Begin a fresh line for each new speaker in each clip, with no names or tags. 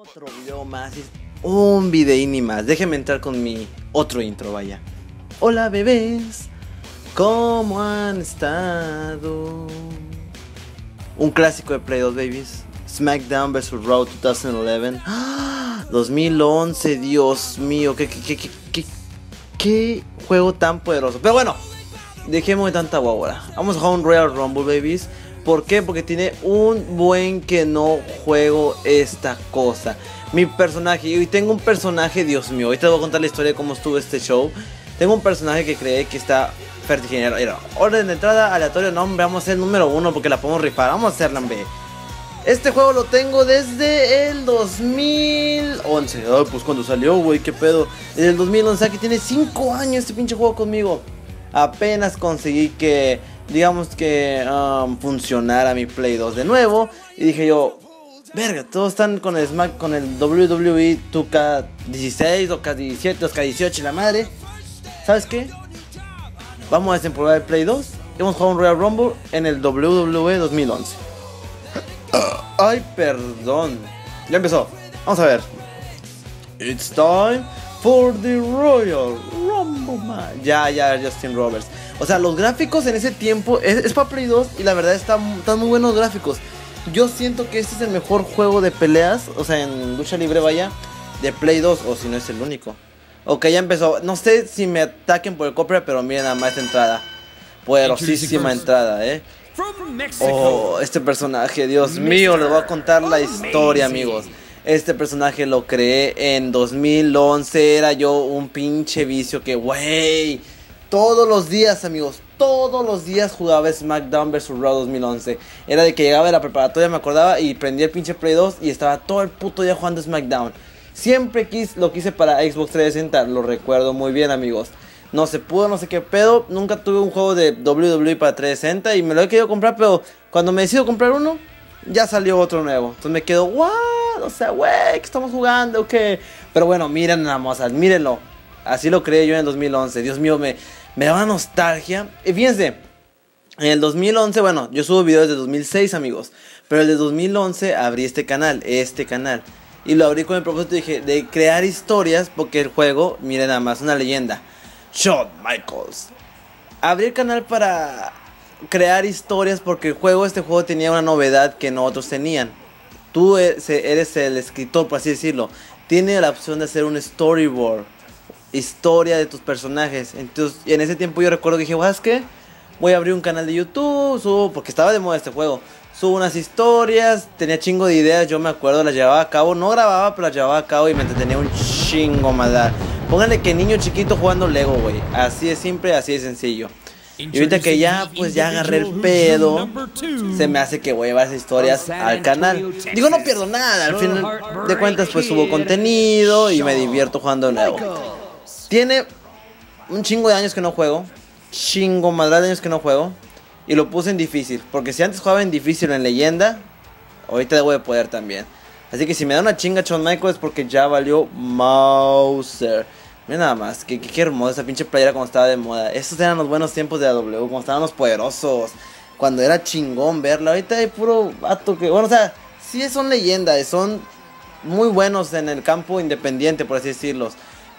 Otro video más, un videín más. Déjenme entrar con mi otro intro, vaya. Hola bebés, ¿cómo han estado? Un clásico de Play 2 Babies. SmackDown vs. Raw 2011. ¡Ah! 2011, Dios mío, qué, qué, qué, qué, qué juego tan poderoso. Pero bueno, dejemos de tanta guagua. Vamos a jugar un Royal Rumble, babies. ¿Por qué? Porque tiene un buen que no juego esta cosa. Mi personaje, y tengo un personaje, Dios mío, ahorita voy a contar la historia de cómo estuvo este show. Tengo un personaje que cree que está vertiginoso. Mira, orden de entrada, aleatorio, nombre, vamos a el número uno porque la podemos rifar. Vamos a hacerla en. Este juego lo tengo desde el 2011. Ay, pues cuando salió, güey, qué pedo. Desde el 2011, aquí tiene 5 años este pinche juego conmigo. Apenas conseguí que digamos que um, funcionara mi Play 2 de nuevo. Y dije yo, verga, todos están con el Smack, con el WWE 2K16, 2K17, 2K18, la madre. ¿Sabes qué? Vamos a desempolvar el Play 2 y vamos a jugar un Royal Rumble en el WWE 2011. Ay, perdón. Ya empezó. Vamos a ver. It's time for the Royal Rumble. Ya, ya, Justin Roberts. O sea, los gráficos en ese tiempo es, para Play 2 y la verdad están, están muy buenos gráficos. Yo siento que este es el mejor juego de peleas, o sea, en lucha libre vaya, de Play 2, o si no es el único. Ok, ya empezó. No sé si me ataquen por el copyright, pero miren nada más esta entrada. Poderosísima entrada, eh. Oh, este personaje, Dios mío, les voy a contar la historia, amigos. Este personaje lo creé en 2011. Era yo un pinche vicio que, wey. Todos los días, amigos, todos los días jugaba SmackDown vs. Raw 2011. Era de que llegaba de la preparatoria, me acordaba, y prendía el pinche Play 2 y estaba todo el puto día jugando SmackDown. Siempre quis, lo quise para Xbox 360, lo recuerdo muy bien, amigos. No se pudo, no sé qué pedo. Nunca tuve un juego de WWE para 360 y me lo he querido comprar, pero cuando me decido comprar uno, ya salió otro nuevo. Entonces me quedo, what? O sea, wey, ¿qué estamos jugando? ¿Qué? Pero bueno, miren más, mírenlo. Así lo creé yo en el 2011. Dios mío, me, me daba nostalgia. Y fíjense, en el 2011, bueno, yo subo videos de 2006, amigos. Pero el de 2011 abrí este canal, este canal. Y lo abrí con el propósito dije, de crear historias, porque el juego, miren nada más, una leyenda. Shawn Michaels. Abrí el canal para crear historias porque el juego, este juego tenía una novedad que no otros tenían. Tú e-, eres el escritor, por así decirlo. Tiene la opción de hacer un storyboard historia de tus personajes. Entonces, en ese tiempo yo recuerdo que dije, ¿sabes qué? Voy a abrir un canal de YouTube, subo, porque estaba de moda este juego. Subo unas historias, tenía chingo de ideas, yo me acuerdo, las llevaba a cabo. No grababa, pero las llevaba a cabo y me entretenía un chingo maldad. Pónganle que niño chiquito jugando Lego, güey. Así de simple, así de sencillo. Y ahorita que ya, pues ya agarré el pedo, se me hace que voy a llevar esas historias al canal. Digo, no pierdo nada, al final de cuentas, pues subo contenido y me divierto jugando Lego. Tiene un chingo de años que no juego. Chingo, madre de años que no juego. Y lo puse en difícil. Porque si antes jugaba en difícil o en leyenda, ahorita debo de poder también. Así que si me da una chinga Shawn Michaels es porque ya valió Mauser. Mira nada más, que, qué hermosa esa pinche playera cuando estaba de moda. Estos eran los buenos tiempos de AW, cuando estaban los poderosos. Cuando era chingón verla. Ahorita hay puro vato que. Bueno, o sea, sí son leyendas, son muy buenos en el campo independiente, por así decirlos.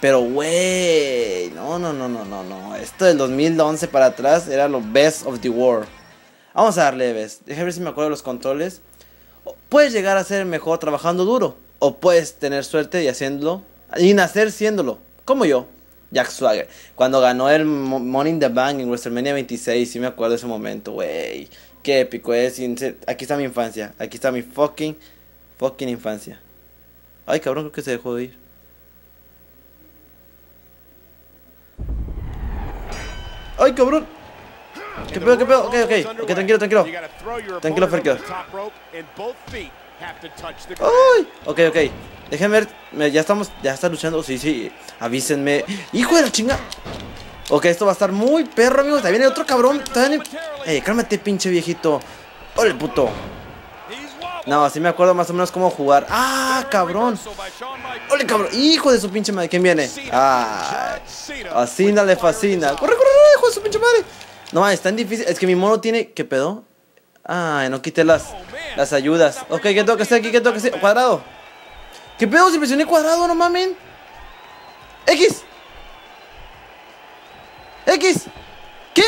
Pero, güey, no, no, no, no, no, no. Esto del 2011 para atrás era lo best of the world. Vamos a darle ves. Déjame ver si me acuerdo de los controles. Puedes llegar a ser mejor trabajando duro. O puedes tener suerte y haciéndolo. Y nacer siéndolo. Como yo. Jack Swagger. Cuando ganó el Money in the Bank en WrestleMania 26. Sí me acuerdo de ese momento, güey. Qué épico es. Aquí está mi infancia. Aquí está mi fucking, fucking infancia. Ay, cabrón, creo que se dejó de ir. ¡Ay, cabrón! ¿Qué pedo, qué pedo? Ok, ok. Ok, tranquilo, tranquilo. Tranquilo, Ferquio. ¡Ay! Ok, ok. Déjenme ver. Ya estamos. Ya está luchando. Sí, sí. Avísenme. ¡Hijo de la chinga! Ok, esto va a estar muy perro, amigos. Ahí viene otro cabrón. Ey, cálmate, pinche viejito. ¡Ole, puto! No, así me acuerdo más o menos cómo jugar. ¡Ah, cabrón! ¡Ole, cabrón! ¡Hijo de su pinche madre! ¿Quién viene? ¡Ah! Le fascina. ¡Corre, corre, corre! No, es tan difícil. Es que mi mono tiene... ¿Qué pedo? Ay, no quité las, las ayudas. Ok, ¿qué tengo que hacer aquí? ¿Qué tengo que hacer? Cuadrado. ¿Qué pedo? Si presioné cuadrado, no mamen. X. X. ¿Qué?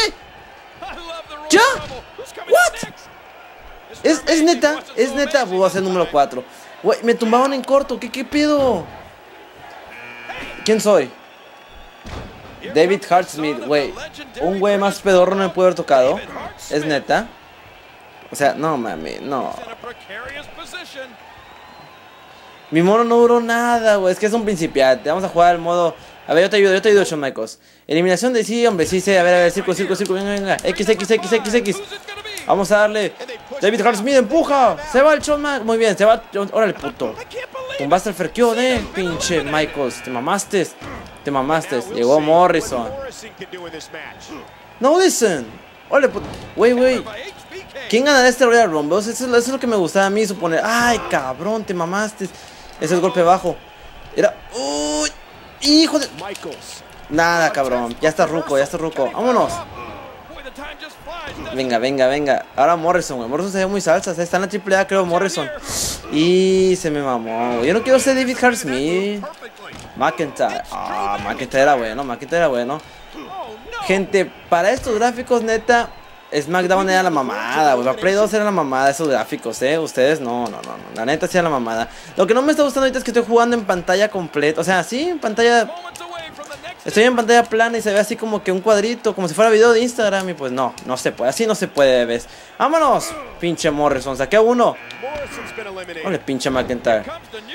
¿Ya? ¿What? Es, es neta, es neta. Voy a ser número 4. Güey, me tumbaban en corto. ¿Qué, qué pedo? ¿Quién soy? David Hartsmith, güey. Un güey más pedorro no me puede haber tocado. Es neta. O sea, no mames, no. Mi mono no duró nada, güey. Es que es un principiante. Vamos a jugar al modo. A ver, yo te ayudo, yo te ayudo, Shawn Michaels. Eliminación de sí, hombre, sí, sí. A ver, a ver, círculo, círculo, círculo. Venga, venga. X, X, X, X, X. Vamos a darle. David Hartsmith empuja. Se va el Shawn Michaels. Muy bien, se va. Órale, puto. Tumbaste el ferquio de pinche Michaels. Te mamaste. Te mamaste. Llegó Morrison. No listen. Puto. Wey, wey. ¿Quién ganará este Royal Rumble? Eso, eso es lo que me gustaba a mí suponer. Ay, cabrón, te mamaste. Ese es el golpe bajo. Era. Uy, hijo de. Nada, cabrón. Ya está ruco, ya está ruco. Vámonos. Venga, venga, venga. Ahora Morrison, güey. Morrison se ve muy salsa. Está en la triple A, creo, Morrison. Y se me mamó. Yo no quiero ser David Hartsmith. McIntyre. Ah, McIntyre era bueno. McIntyre era bueno. Gente, para estos gráficos, neta, SmackDown era la mamada, güey. Play 2 era la mamada, esos gráficos, ¿eh? Ustedes no, no, no, no. La neta sí era la mamada. Lo que no me está gustando ahorita es que estoy jugando en pantalla completa. O sea, sí, en pantalla. Estoy en pantalla plana y se ve así como que un cuadrito, como si fuera video de Instagram. Y pues no, no se puede. Así no se puede, ¿ves? ¡Vámonos! Pinche Morrison, saqué a uno. Ole, pinche McIntyre.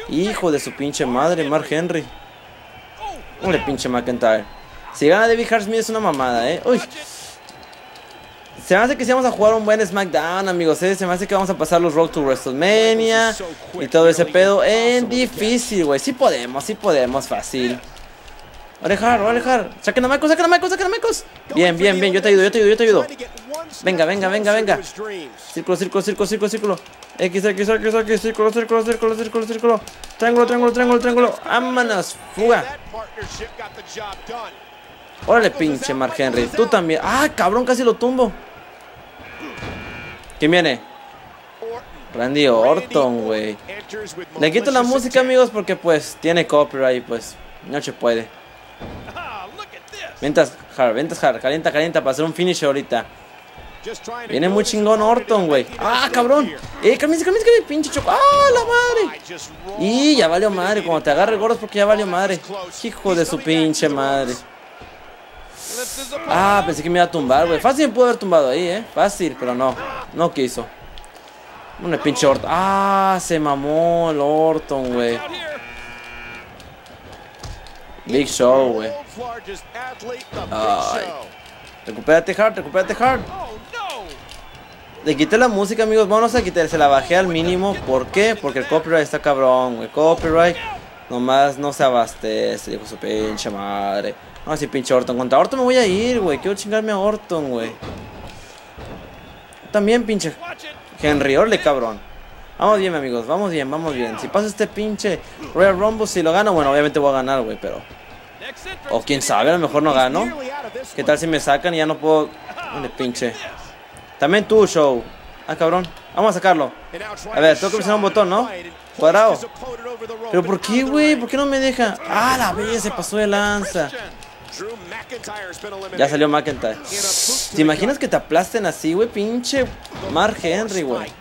Hijo de su pinche madre, Mark Henry. Ole, pinche McIntyre. Si gana David Hartsmith es una mamada, ¿eh? Uy. Se me hace que si vamos a jugar un buen SmackDown, amigos. ¿eh? Se me hace que vamos a pasar los Road to WrestleMania y todo ese pedo en difícil, güey. Sí podemos, sí podemos, fácil. Alejar, alejar. Saquen a Michaels, saquen a Michaels, saquen a Michaels. Bien, bien, bien. Yo te ayudo, yo te ayudo, yo te ayudo. Venga, venga, venga, venga. Círculo, círculo, círculo, círculo, círculo. X, X, X, X, círculo, círculo, círculo, círculo, círculo. Triángulo, triángulo, triángulo, triángulo. Vámonos, fuga. Órale, pinche Mark Henry. Tú también. Ah, cabrón, casi lo tumbo. ¿Quién viene? Randy Orton, güey. Le quito la música, amigos, porque pues tiene copyright, pues no se puede. Ventas, Hard, ventas, Hard. Calienta, calienta para hacer un finish ahorita. Viene muy chingón Orton, güey. ¡Ah, cabrón! ¡Eh, cálmense, cálmense, pinche choco! ¡Ah, la madre! Y ya valió madre. Cuando te agarre el porque ya valió madre. Hijo de su pinche madre. Ah, pensé que me iba a tumbar, güey. Fácil pudo haber tumbado ahí, eh. Fácil, pero no. No quiso. Un pinche Orton. Ah, se mamó el Orton, güey. Big Show, güey. Ay. Recupérate, Hard, recupérate, Hard. Le quité la música, amigos. Vamos a quitar. Se la bajé al mínimo. ¿Por qué? Porque el copyright está cabrón, güey. Copyright. Nomás no se abastece, dijo su pinche madre. No, si pinche Orton. Contra Orton me voy a ir, güey. Quiero chingarme a Orton, güey. También, pinche Henry. Orle, cabrón. Vamos bien, amigos. Vamos bien, vamos bien. Si pasa este pinche Royal Rumble, si lo gano, bueno, obviamente voy a ganar, güey, pero... O quién sabe, a lo mejor no gano. ¿Qué tal si me sacan y ya no puedo... Dale, pinche. También tú, show. Ah, cabrón. Vamos a sacarlo. A ver, tengo que presionar un botón, ¿no? Cuadrado. ¿Pero por qué, güey? ¿Por qué no me deja? Ah, la vez se pasó de lanza. Ya salió McIntyre. ¿Te imaginas que te aplasten así, güey? Pinche Mark Henry, güey.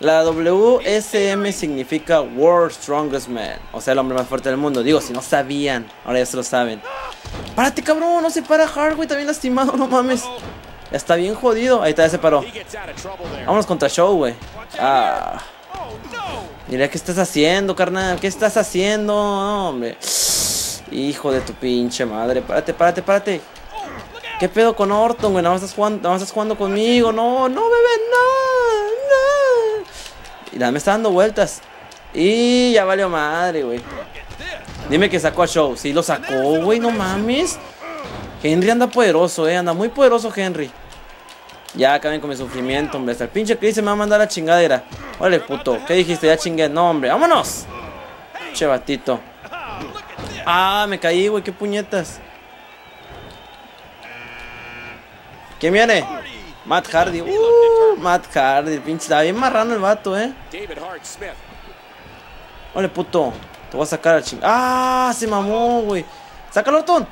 La WSM significa World Strongest Man. O sea, el hombre más fuerte del mundo. Digo, si no sabían, ahora ya se lo saben. Párate, cabrón. No se para Hard, güey. Está bien lastimado, no mames. Está bien jodido. Ahí está, ya se paró. Vámonos contra Show, güey. Ah. Mira, ¿qué estás haciendo, carnal? ¿Qué estás haciendo? Hombre. Hijo de tu pinche madre. Párate, párate, párate. ¿Qué pedo con Orton, güey? Nada más estás jugando, nada más estás jugando conmigo. No, no, bebé. Y nada, me está dando vueltas. Y ya valió madre, güey. Dime que sacó a Show. Sí, lo sacó, güey, no mames. Henry anda poderoso, eh. Anda muy poderoso, Henry. Ya acaben con mi sufrimiento, hombre. Hasta el pinche Chris se me va a mandar la chingadera. Órale, puto. ¿Qué dijiste? Ya chingué. No, hombre. ¡Vámonos! Che, batito. Ah, me caí, güey. Qué puñetas. ¿Quién viene? Matt Hardy. Uh, Matt Hardy. Pinche. Está bien marrano el vato, eh. Ole, puto. Te voy a sacar al ching. ¡Ah! Se mamó, güey. ¡Sácalo, Orton!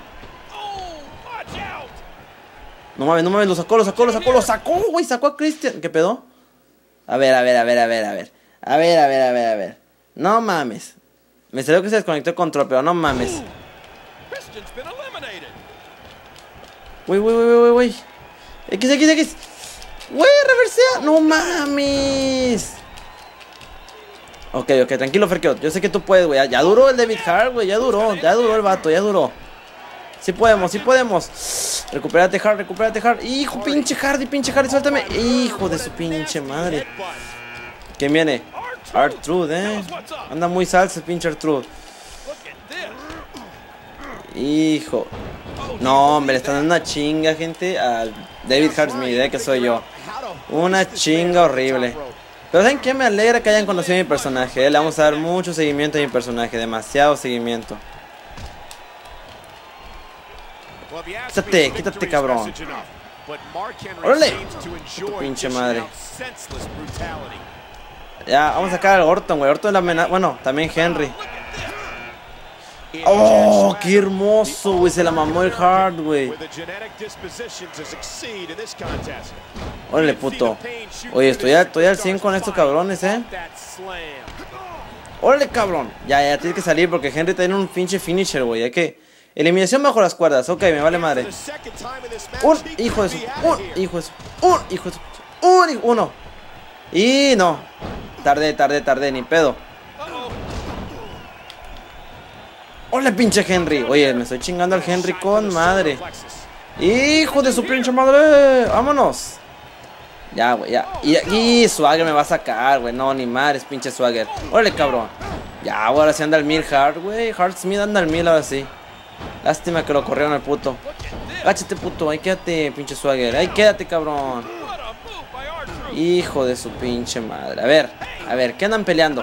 No mames, no mames, lo sacó, lo sacó, lo sacó, lo sacó, güey. Sacó a Christian. ¿Qué pedo? A ver, a ver, a ver, a ver, a ver. A ver, a ver, a ver, a ver. No mames. Me salió que se desconectó el control, pero no mames. Uy, uy, uy, uy, uy. X, X, X. Güey, reversea. No mames. Ok, ok, tranquilo, Ferkeo. Yo sé que tú puedes, güey. Ya, duró el David Hart, güey. Ya duró, ya duró el vato, ya duró. Sí podemos, sí podemos. Recupérate, Hart, recupérate, Hart. Hijo, pinche Hardy, pinche Hardy, suéltame. Hijo de su pinche madre. ¿Quién viene? Artrude, eh. Anda muy salsa pinche Artrude. Hijo. No, hombre, le están dando una chinga, gente, al David Hart Smith, eh, que soy yo. Una chinga horrible. Pero ¿saben qué? Me alegra que hayan conocido a mi personaje. Eh. Le vamos a dar mucho seguimiento a mi personaje. Demasiado seguimiento. Quítate, quítate, cabrón. ¡Órale! pinche madre. Ya, vamos a sacar a Orton, güey. Orton la amenaza. Bueno, también Henry. Oh, qué hermoso, güey. Se la mamó el hard, güey. Órale, puto. Oye, estoy, estoy al 100 con estos cabrones, eh. Órale, cabrón. Ya, ya, tiene que salir porque Henry tiene un pinche finisher, güey. Hay que. Eliminación bajo las cuerdas. Ok, me vale madre. Un hijo de su. Un hijo de su. Un hijo de su. Un Uno. Y no. Tardé, tardé, tardé. Ni pedo. Hola, pinche Henry. Oye, me estoy chingando al Henry con madre. Hijo de su pinche madre. Vámonos. Ya, güey, ya. Y, y Swagger me va a sacar, güey. No, ni madres, pinche Swagger. Órale, cabrón. Ya, ahora sí anda el mil Hard, güey. Hard Smith anda el mil ahora sí. Lástima que lo corrieron al puto. Gáchate, puto. Ahí quédate, pinche Swagger. Ahí quédate, cabrón. Hijo de su pinche madre. A ver, a ver, ¿qué andan peleando?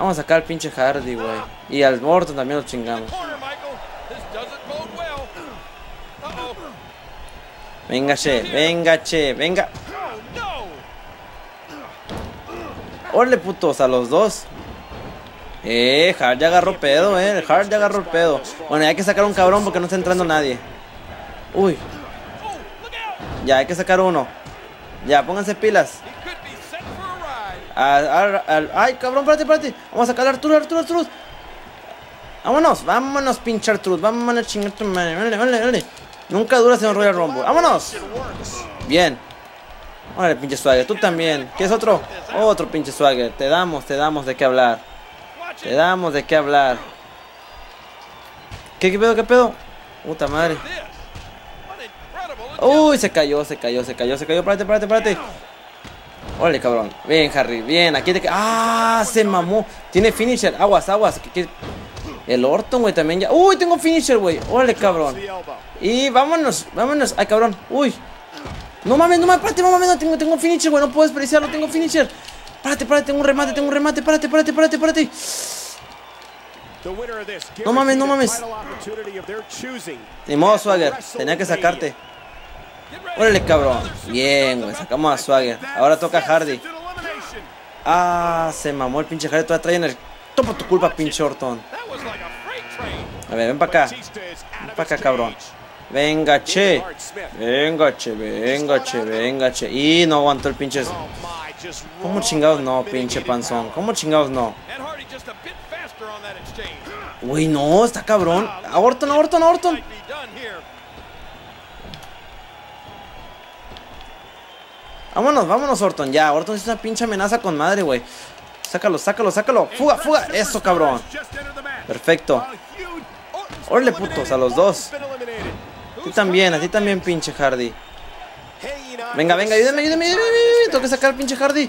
Vamos a sacar al pinche Hardy, güey. Y al Morton también lo chingamos. Venga, che, venga, che, venga. Órale, putos, a los dos. Eh, Hard ya agarró pedo, eh. Hard ya agarró el pedo. Bueno, hay que sacar un cabrón porque no está entrando nadie. Uy. Ya, hay que sacar uno. Ya, pónganse pilas ay, cabrón, espérate, espérate. Vamos a sacar a Arturo, Arturo. Vámonos, vámonos, pinche Arturo. Vámonos, chingar tu madre. Vale, vale. Nunca duras en un Royal Rumble. Vámonos. Bien. Vale, pinche Swagger. Tú también. ¿Qué es otro? Otro pinche Swagger. Te damos, te damos de qué hablar. Te damos de qué hablar. ¿Qué, qué pedo, qué pedo? Puta madre. Uy, se cayó, se cayó, se cayó, se cayó. Espérate, espérate, espérate. Órale, cabrón. Bien, Harry. Bien. Aquí te... ¡Ah! Se mamó. Tiene finisher. Aguas, aguas. El Orton, güey, también ya. ¡Uy! Tengo finisher, güey. Órale, cabrón. Y vámonos. Vámonos. Ay, cabrón. Uy. No mames, no mames. Párate, no mames. No tengo, tengo finisher, güey. No puedo desperdiciarlo. Tengo finisher. Párate, párate. Tengo un remate. Tengo un remate. Párate, párate, párate, párate. No mames, no mames. Ni modo, Swagger. Tenía que sacarte. Órale, cabrón. Bien, güey. Sacamos a Swagger. Ahora toca Hardy. Ah, se mamó el pinche Hardy. Todavía trae en el. Toma tu culpa, pinche Orton. A ver, ven para acá. Ven para acá, cabrón. Venga, che. Venga, che, venga, che, venga, che. Y no aguantó el pinche. ¿Cómo chingados no, pinche panzón? ¿Cómo chingados no? Uy, no, está cabrón. A Orton, a Orton, a Orton. Vámonos, vámonos, Orton. Ya, Orton es una pinche amenaza con madre, güey. Sácalo, sácalo, sácalo. Fuga, fuga. Eso, cabrón. Perfecto. Órale, putos, a los dos. A ti también, a ti también, pinche Hardy. Venga, venga, ayúdame, ayúdame, ayúdame. Tengo que sacar al pinche Hardy.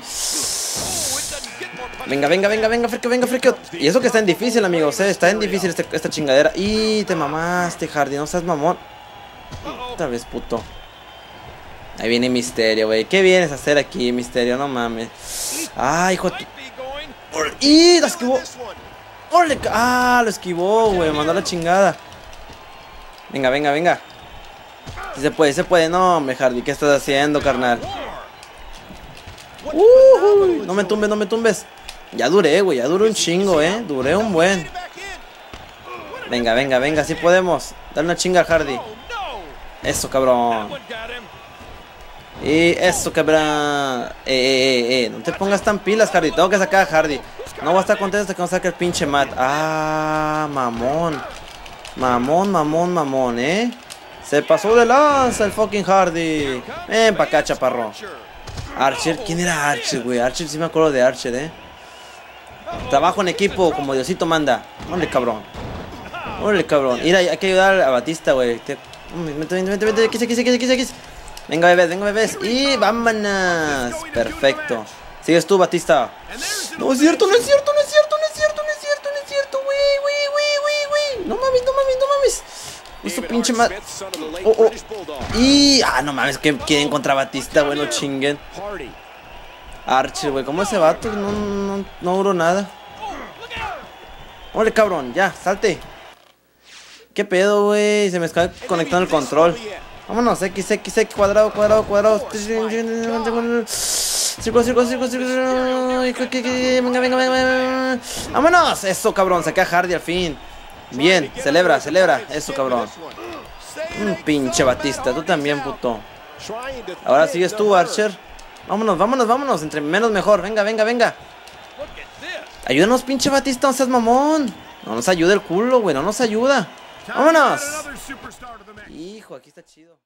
Venga, venga, venga, venga, freque, venga, freque. Y eso que está en difícil, amigos, eh. Está en difícil este, esta chingadera. Y te mamaste, Hardy. No seas mamón. Otra vez, puto. Ahí viene Misterio, güey. ¿Qué vienes a hacer aquí, Misterio? No mames. Ay, hijo de ¡Y! ¡Lo esquivó! ¡Órale! ¡Ah! Lo esquivó, güey. Mandó la chingada. Venga, venga, venga. Si se puede, se puede. No, me Hardy. ¿Qué estás haciendo, carnal? Uh, no me tumbes, no me tumbes. Ya duré, güey, ya duré un chingo, eh. Duré un buen. Venga, venga, venga, sí podemos. Dale una chinga Hardy. Eso, cabrón. Y eso, cabrón. Eh, eh, eh, eh. No te pongas tan pilas, Hardy. Tengo que sacar a Hardy. No voy a estar contento hasta que no saque el pinche Matt. Ah, mamón. Mamón, mamón, mamón, eh. Se pasó de lanza el fucking Hardy. Ven pa' acá, chaparro. Archer, ¿quién era Archer, güey? Archer, sí me acuerdo de Archer, eh. Trabajo en equipo, como Diosito manda. Órale, cabrón. Órale, cabrón. Mira, hay que ayudar a Batista, güey. Vente, vente. Aquí, aquí, aquí, aquí, aquí. Venga, bebés, venga, bebés. Y vámonos. Perfecto. Sigues tú, Batista. No es cierto, no es cierto, no es cierto, no es cierto, no es cierto, no es cierto, güey, güey, güey, güey, güey. No mames, no mames, no mames. Hizo pinche mal. Oh, oh. Y. Ah, no mames, que quieren contra Batista, güey, no chinguen. Archer, güey, ¿cómo ese vato? No, no, no duró nada. Órale, cabrón, ya, salte. ¿Qué pedo, güey? Se me está conectando el control. Vámonos, X, X, X, cuadrado, cuadrado, cuadrado. Círculo, círculo, círculo, círculo. Venga, venga, venga. Vámonos. Eso, cabrón. Saqué a Hardy al fin. Bien, celebra, celebra. Eso, cabrón. Un pinche Batista. Tú también, puto. Ahora sigues tú, Archer. Vámonos, vámonos, vámonos. Entre menos mejor. Venga, venga, venga. Ayúdanos, pinche Batista. No seas mamón. No nos ayuda el culo, güey. No nos ayuda. ¡Vámonos! Hijo, aquí está chido.